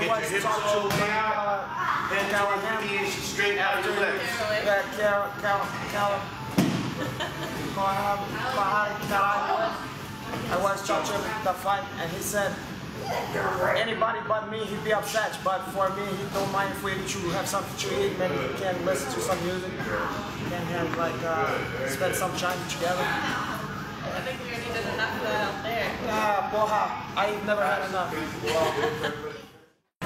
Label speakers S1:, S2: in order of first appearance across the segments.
S1: Get your
S2: was
S1: hips
S2: talking to
S1: down.
S2: uh,
S1: Then the knees, straight out your legs.
S2: Yeah, Cal, Cal, Cal. I was judging the fight, and he said anybody but me, he'd be upset. But for me, he don't mind if we to have something to eat. Maybe we can listen to some music. Can have like uh, spend some time together.
S3: I think we already did enough of that out there.
S2: Yeah, porra, I never had enough.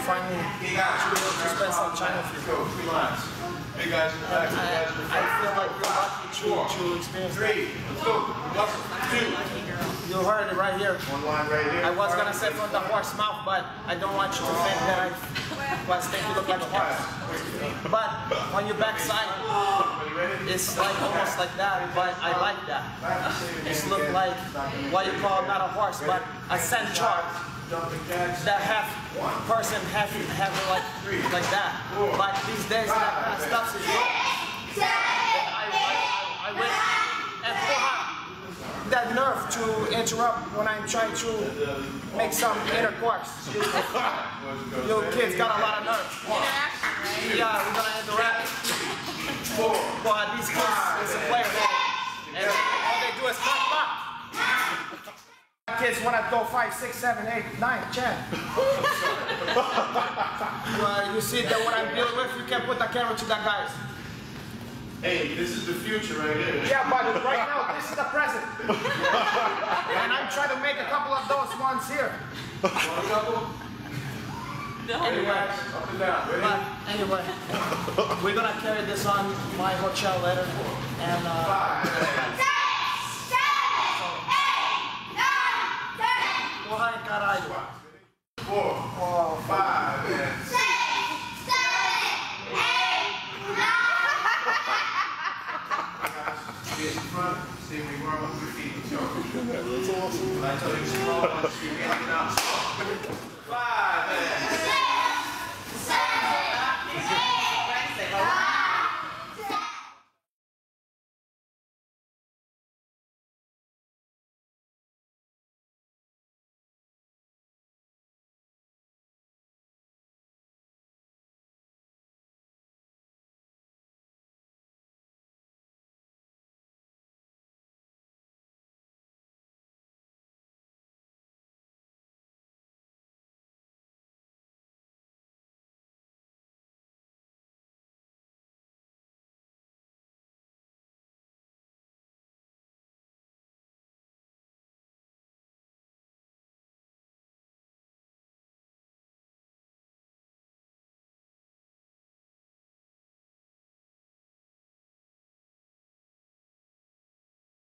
S2: Finally, to spend some time with you.
S1: Go, three lines. Hey guys in the back,
S2: I,
S1: hey guys in the
S2: I feel like we're lucky to, to experience.
S1: Three, go. Two.
S2: You heard it right here.
S1: One line right here.
S2: I was gonna say from the horse mouth, but I don't want you to think that I was think you look like a horse. But on your backside, it's like almost like that, but I like that. It's look like what you call not a horse, but a centaur. That half person half have like like that. But these days that kind of stuff is wrong. I, I, that nerve to interrupt when I'm trying to make some intercourse. You kids got a lot of nerve. Yeah, we're gonna interact. But these kids is a player and all they do is cut back. Kids wanna throw five, six, seven, eight, nine, ten. well, you see that what I'm dealing with, you can put the camera to the guys.
S1: Hey, this is the future right here.
S2: Yeah, but right now this is the present. and I'm trying to make a couple of those ones here.
S1: One.
S2: Anyway,
S1: Up and down. Ready?
S2: but anyway, we're gonna carry this on my hotel later, and uh, porra caralho.
S1: Four, five, and six. Get in front. See me warm up your feet. That's awesome. I tell you to roll on the. Get out. Five, and six.